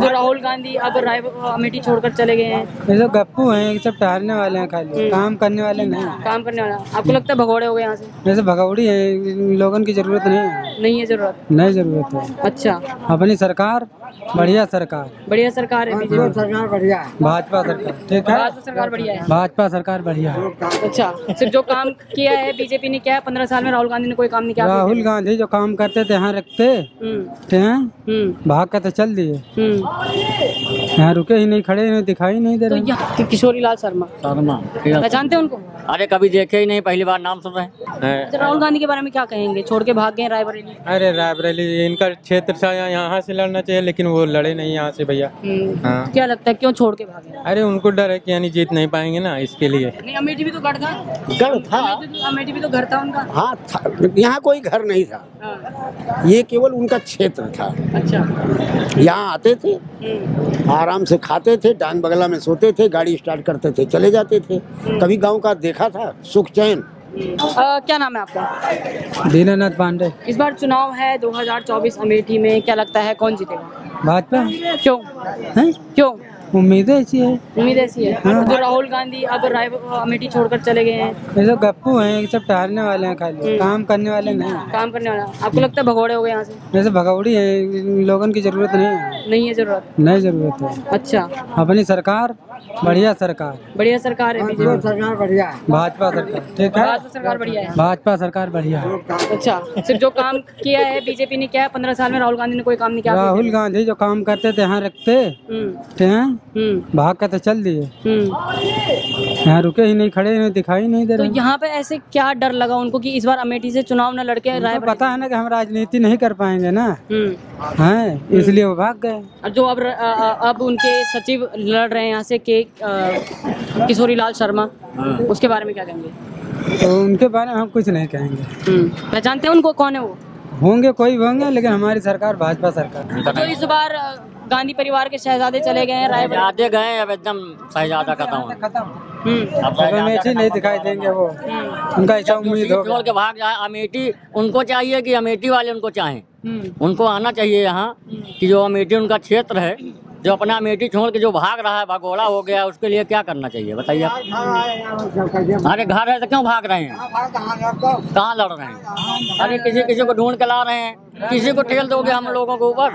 जो राहुल गांधी अब राय अमेठी छोड़कर चले गए हैं। ये सब गप्पू हैं ये सब टहलने वाले हैं खाली। काम करने वाले नहीं काम करने वाला। आपको लगता है भगौड़े हो गए यहाँ से? जैसे भगौड़ी है लोगों की ज़रूरत नहीं है। नहीं है ज़रूरत? नहीं ज़रूरत है। अच्छा। अपनी सरकार बढ़िया सरकार। बढ़िया सरकार है बीजेपी सरकार बढ़िया है। भाजपा सरकार ठीक है? भाजपा सरकार बढ़िया है। भाजपा सरकार बढ़िया है। अच्छा सिर्फ़ जो काम किया है बीजेपी ने किया है पंद्रह साल में राहुल गांधी ने कोई काम नहीं किया राहुल गांधी जो काम करते थे यहाँ रखते? हम्म। थे हैं? हम्म। भाग कर तो चल दिए। हम्म। यहाँ रुके ही नहीं खड़े नहीं दिखाई नहीं दे तो रहे। किशोरी लाल शर्मा। शर्मा पहचानते हैं उनको? अरे कभी देखे ही नहीं पहली बार नाम सुन रहे हैं। अच्छा, राहुल गांधी के बारे में क्या कहेंगे? छोड़ के भाग गए रायबरेली। अरे रायबरेली इनका क्षेत्र था यहाँ से लड़ना चाहिए लेकिन वो लड़े नहीं यहाँ से भैया। हम्म, हाँ। क्या लगता है क्यों छोड़ के भागे? अरे उनको डर है कि यानी जीत नहीं पाएँगे ना इसके लिए। अमेठी भी तो गढ़ था। गढ़ था अमेठी तो- भी तो घर था उनका। हाँ था। यहाँ कोई घर नहीं था। हाँ, ये केवल उनका क्षेत्र था। अच्छा। यहाँ आते थे हम्म, आराम से खाते थे डांग बगला में सोते थे गाड़ी स्टार्ट करते थे चले जाते थे। कभी गाँव का देखा था? सुख चैन। अ, क्या नाम है आपका? दीनानाथ पांडे। इस बार चुनाव है 2024 अमेठी में। क्या लगता है कौन जीतेगा? भाजपा? क्यों? है? क्यों? उम्मीद ऐसी है। उम्मीद ऐसी है। हाँ। जो राहुल गांधी अब राय अमेठी छोड़कर चले गए हैं। ये सब गप्पू हैं ये सब टहलने वाले हैं खाली। काम करने वाले नहीं। काम करने वाला आपको लगता है भगौड़े हो गए यहाँ से? सब भगौड़ी है लोगों की ज़रूरत नहीं है। नहीं है ज़रूरत? नहीं ज़रूरत है। अच्छा। अपनी सरकार बढ़िया सरकार। बढ़िया सरकार है बीजेपी। सरकार बढ़िया है। भाजपा सरकार ठीक है? भाजपा सरकार बढ़िया है। भाजपा सरकार बढ़िया है। अच्छा सिर्फ़ जो काम किया है बीजेपी ने किया है? पंद्रह साल में राहुल गांधी ने कोई काम नहीं किया? राहुल गांधी जो काम करते थे यहाँ रखते? हम्म। थे हैं? हम्म। भाग कर तो चल दिए। हम्म। यहाँ रुके ही नहीं खड़े ही नहीं दिखाई नहीं दे तो रहे। यहाँ पे ऐसे क्या डर लगा उनको कि इस बार अमेठी से चुनाव न लड़के राय पता है ना कि हम राजनीति नहीं कर पाएँगे ना? है? इसलिए वो भाग गए। और जो अब अब उनके सचिव लड़ रहे हैं यहाँ से के किशोरी लाल शर्मा उसके बारे में क्या कहेंगे? तो उनके बारे में हम कुछ नहीं कहेंगे। हम्म पहचानते हैं उनको? कौन है वो? होंगे कोई होंगे लेकिन हमारी सरकार भाजपा सरकार। जो इस बार गांधी परिवार के शहजादे चले गए हैं राय शहजादे गए अब एकदम शहजादा खत्म हो खत्म। हम्म। अब अमेठी नहीं दिखाई देंगे वो। उनका ऐसा उम्मीद होगा। के भाग जाए अमेठी उनको चाहिए कि अमेठी वाले उनको चाहें। हम्म उनको आना चाहिए यहाँ कि जो अमेठी उनका क्षेत्र है जो अपना अमेठी छोड़ के जो भाग रहा है भगोड़ा हो गया उसके लिए क्या करना चाहिए बताइए अरे घर है तो क्यों भाग रहे हैं? कहाँ लड़ रहे हैं? अरे किसी किसी को ढूंढ के ला रहे हैं। किसी को ठेल दोगे हम लोगों के ऊपर?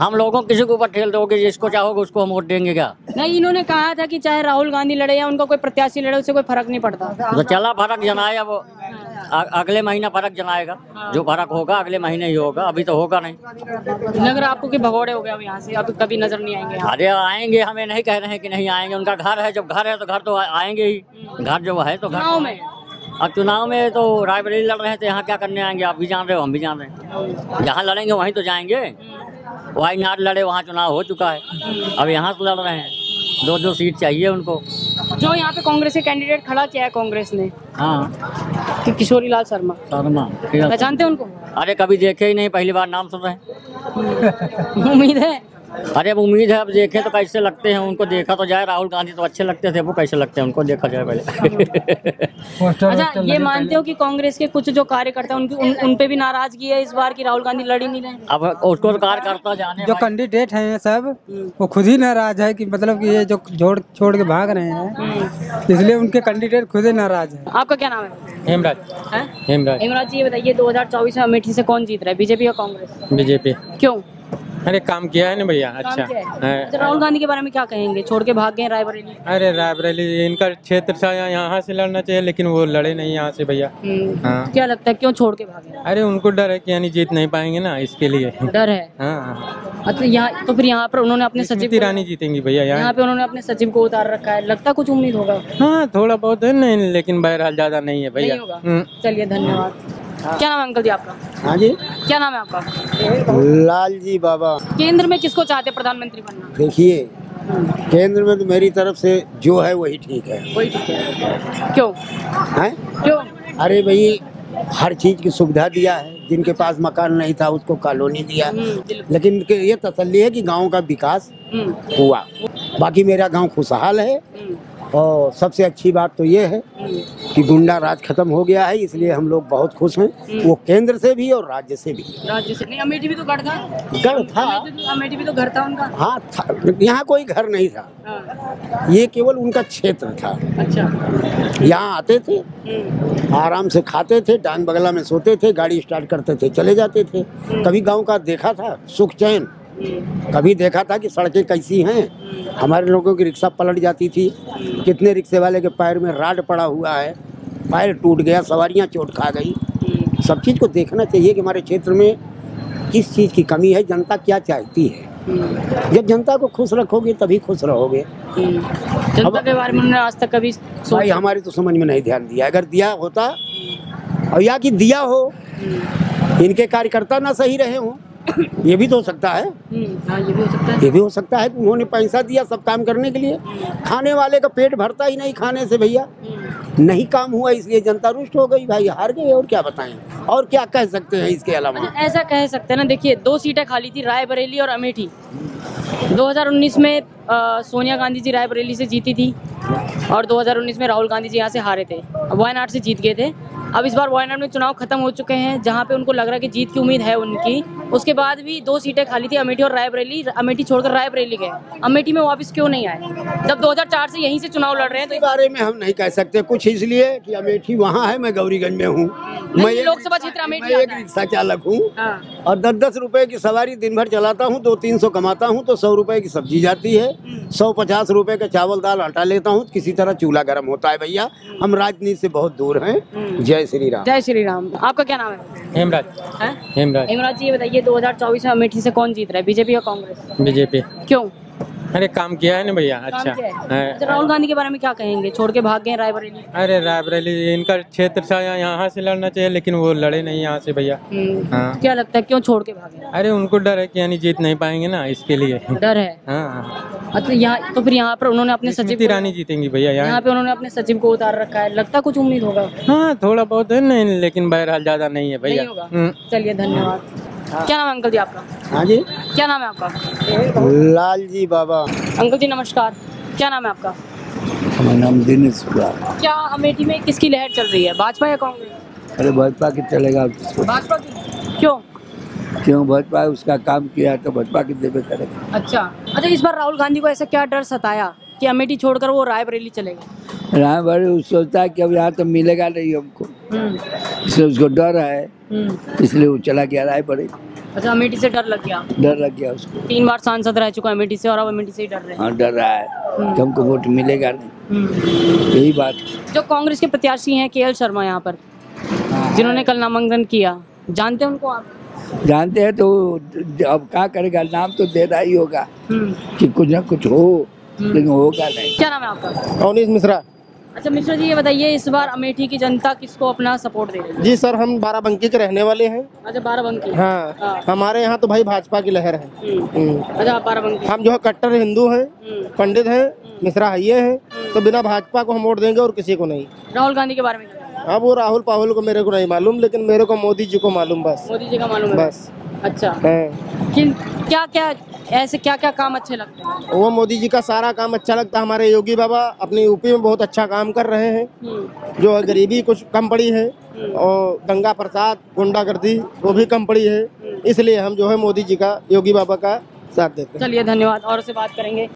हम लोगों किसी के ऊपर ठेल दोगे जिसको चाहोगे उसको हम वोट देंगे क्या? नहीं इन्होंने कहा था कि चाहे राहुल गांधी लड़े या उनका कोई प्रत्याशी लड़े उससे कोई फ़र्क नहीं पड़ता। तो चला फ़र्क अब अ- अगले महीना फ़र्क जनाएगा जो फ़र्क होगा अगले महीने ही होगा। अभी तो होगा नहीं। लग रहा आपको कि भगौड़े हो गए अब यहाँ से? अब कभी नज़र नहीं आएँगे अरे आएँगे हमें नहीं कह रहे हैं कि नहीं आएँगे। उनका घर है जब घर है तो घर तो आएँगे ही। घर जो है तो घर में? अब चुनाव में तो रायबरेली लड़ रहे थे यहाँ क्या करने आएँगे? आप भी जान रहे हो हम भी जान रहे हैं। जहाँ लड़ेंगे वहीं तो जाएँगे। वाई नाट लड़े वहाँ चुनाव हो चुका है। अब यहाँ से लड़ रहे हैं। दो दो सीट चाहिए उनको। जो यहाँ पे कांग्रेस के कैंडिडेट खड़ा किया है कांग्रेस ने। हाँ। कि किशोरी लाल शर्मा। शर्मा पहचानते उनको। अरे कभी देखे ही नहीं पहली बार नाम सुन रहे हैं। उम्मीद है। अरे अब उम्मीद है अब देखें तो कैसे लगते हैं उनको देखा तो जाए। राहुल गांधी तो अच्छे लगते थे वो कैसे लगते हैं उनको देखा जाए पहले। अच्छा ये मानते हो कि कांग्रेस के कुछ जो कार्यकर्ता उनकी उन, उन पे भी नाराज़गी है इस बार की राहुल गांधी लड़ नहीं रहे? अब उसको तो कार्यकर्ता जाने जो कैंडिडेट हैं सब वो खुद ही नाराज़ है कि मतलब कि ये जो जोड़ छोड़ के भाग रहे हैं। इसलिए उनके कैंडिडेट खुद ही नाराज़ है। आपका क्या नाम है? हेमराज। हैं? हेमराज। इमरान जी ये बताइए 2024 में अमेठी से कौन जीत रहा है बीजेपी या कांग्रेस? बीजेपी। क्यों? अरे काम किया है ना भैया? अच्छा। है? हाँ। अच्छा, राहुल गांधी के बारे में क्या कहेंगे? छोड़ के भाग गए रायबरेली अरे रायबरेली इनका क्षेत्र था यहाँ से लड़ना चाहिए लेकिन वो लड़े नहीं यहाँ से भैया। हम्म, हाँ। क्या लगता है क्यों छोड़ के भागे अरे उनको डर है कि यानी जीत नहीं पाएँगे ना इसके लिए। डर है? हाँ। अच्छा यहाँ तो फिर यहाँ पर उन्होंने अपने सचिव रानी जीतेंगी भैया यहाँ पे उन्होंने अपने सचिव को उतार रखा है। लगता कुछ उम्मीद होगा? हाँ थोड़ा बहुत है नहीं लेकिन बहरहाल ज़्यादा नहीं है भैया। हम्म। चलिए धन्यवाद। क्या नाम अंकल जी आपका? हाँ जी? क्या नाम है आपका? लाल जी बाबा। केंद्र में किसको चाहते प्रधानमंत्री बनना? देखिए केंद्र में तो मेरी तरफ़ से जो है वही ठीक है। वही ठीक है। क्यों? हैं? क्यों? अरे भाई हर चीज़ की सुविधा दिया है। जिनके पास मकान नहीं था उसको कॉलोनी दिया। हम्म, लेकिन ये तसल्ली है कि गाँव का विकास हम्म, हुआ। बाकी मेरा गाँव खुशहाल है। हम्म, और सबसे अच्छी बात तो ये है कि गुंडा राज खत्म हो गया है इसलिए हम लोग बहुत खुश हैं। वो केंद्र से भी और राज्य से भी। राज्य से। नहीं अमेठी भी तो गढ़ था। गढ़ था। अमेठी भी तो घर था उनका। हाँ था। यहाँ कोई घर नहीं था। हाँ, ये केवल उनका क्षेत्र था। अच्छा। यहाँ आते थे हम्म, आराम से खाते थे डांग बगला में सोते थे गाड़ी स्टार्ट करते थे चले जाते थे। कभी गाँव का देखा था? सुख चैन। हम्म, कभी देखा था कि सड़कें कैसी हैं। हमारे लोगों की रिक्शा पलट जाती थी। कितने रिक्शे वाले के पैर में राड पड़ा हुआ है। पैर टूट गया सवारियाँ चोट खा गई। सब चीज़ को देखना चाहिए कि हमारे क्षेत्र में किस चीज़ की कमी है जनता क्या चाहती है। जब जनता को खुश रखोगे तभी खुश रहोगे। जनता के बारे में आज तक कभी भाई हमारी तो समझ में नहीं ध्यान दिया। अगर दिया होता और या कि दिया हो इनके कार्यकर्ता ना सही रहे हो। ये भी तो हो सकता है। हम्म, हाँ ये भी हो सकता है। ये भी हो सकता है उन्होंने पैसा दिया सब काम करने के लिए। खाने वाले का पेट भरता ही नहीं खाने से भैया। हम्म। नहीं काम हुआ इसलिए जनता रुष्ट हो गई भाई हार गए और क्या बताएँ? और क्या कह सकते हैं इसके अलावा? अच्छा ऐसा कह सकते हैं ना देखिए दो सीटें खाली थी रायबरेली और अमेठी। 2019 में अ, सोनिया गांधी जी रायबरेली से जीती थी और 2019 में राहुल गांधी जी यहाँ से हारे थे। वायनाड से जीत गए थे। अब इस बार वायनाड में चुनाव खत्म हो चुके हैं जहाँ पे उनको लग रहा है कि जीत की उम्मीद है उनकी। उसके बाद भी दो सीटें खाली थी अमेठी और रायबरेली। अमेठी छोड़कर रायबरेली गए। अमेठी में वापस क्यों नहीं आए? जब 2004 से यहीं से चुनाव लड़ रहे हैं तो इसके बारे में हम नहीं कह सकते कुछ इसलिए कि अमेठी वहाँ है मैं गौरीगंज में हूँ। मैं एक लोकसभा क्षेत्र अमेठी मैं एक रिक्शा चालक हूँ हाँ। और दस दस रुपए की सवारी दिन भर चलाता हूँ दो तीन सौ कमाता हूँ तो सौ रुपए की सब्ज़ी जाती है। सौ पचास रुपए का चावल दाल हटा लेता हूँ किसी तरह चूल्हा गर्म होता है भैया। हम राजनीति से बहुत दूर है। जय श्री राम। जय श्री राम। आपका क्या नाम है? हेमराज। हैं? हेमराज। हेमराज जी ये बताइए 2024 में अमेठी से कौन जीत रहा है बीजेपी या कांग्रेस? बीजेपी। क्यों? अरे काम किया है ना भैया? अच्छा। अच्छा राहुल गांधी के बारे में क्या कहेंगे? छोड़ के भाग गए रायबरेली? अरे रायबरेली इनका क्षेत्र था यहाँ यहाँ से लड़ना चाहिए लेकिन वो लड़े नहीं यहाँ से भैया। हम्म, हाँ। क्या लगता है क्यों छोड़ के भागे? अरे उनको डर है कि यानी जीत नहीं पाएँगे ना इसके लिए। डर है? हाँ। अच्छा यहाँ तो फिर यहाँ पर उन्होंने अपने सचिव रानी जीतेंगी भैया यहाँ। पे उन्होंने अपने सचिव को उतार रखा है। लगता कुछ उम्मीद होगा? हाँ थोड़ा बहुत है नहीं लेकिन बहरहाल ज़्यादा नहीं है भैया। हम्म। चलिए धन्यवाद। क्या नाम है अंकल जी आपका? हाँ जी। क्या नाम है आपका? लाल जी बाबा। अंकल जी नमस्कार। क्या नाम है आपका? हमारा नाम दिनेश क्या अमेठी में किसकी लहर चल रही है? भाजपा या कांग्रेस? अरे भाजपा की चलेगा भाजपा की। क्यों? क्यों? भाजपा उसका काम किया तो भाजपा की देवे करेगा। अच्छा। अच्छा इस बार राहुल गांधी को ऐसा क्या डर सताया कि अमेठी छोड़कर वो रायबरेली चले गए यहाँ बड़े सोचता है कि अब यहाँ तो मिलेगा नहीं हमको। हम्म, इसलिए उसको डर है। हम्म। इसलिए वो चला गया राय बड़े अच्छा अमेठी से डर लग गया? डर लग गया उसको। तीन बार सांसद रह चुका अमेठी से और अब अमेठी से ही डर रहे हैं। हाँ डर रहा है कि हमको वोट मिलेगा नहीं। हम्म। यही बात। जो कांग्रेस के प्रत्याशी हैं के शर्मा यहाँ पर जिन्होंने कल नामांकन किया जानते हैं उनको आप? जानते हैं तो अब क्या करेगा? नाम तो देना ही होगा हम्म, कि कुछ ना कुछ हो लेकिन होगा नहीं। क्या नाम है आपका? अवनीश मिश्रा। अच्छा मिश्रा जी ये बताइए इस बार अमेठी की जनता किसको अपना सपोर्ट दे रही है? जी सर हम बाराबंकी के रहने वाले हैं। अच्छा बाराबंकी। हाँ हाँ। हमारे यहाँ तो भाई भाजपा की लहर है। हम्म, हम्म। अच्छा बाराबंकी। हम जो है कट्टर हिंदू हैं हम्म, पंडित हैं मिश्रा हइये हैं तो बिना भाजपा को हम वोट देंगे और किसी को नहीं। राहुल गांधी के बारे में अब वो राहुल पाहुल को मेरे को नहीं मालूम लेकिन मेरे को मोदी जी को मालूम बस। मोदी जी का मालूम बस। अच्छा। किन क्या क्या ऐसे क्या क्या काम अच्छे लगते हैं? वो मोदी जी का सारा काम अच्छा लगता है हमारे योगी बाबा अपनी यूपी में बहुत अच्छा काम कर रहे हैं। हम्म, जो है गरीबी कुछ कम पड़ी है और दंगा प्रसाद गुंडागर्दी वो भी कम पड़ी है। इसलिए हम जो है मोदी जी का योगी बाबा का साथ देते हैं। चलिए धन्यवाद और से बात करेंगे।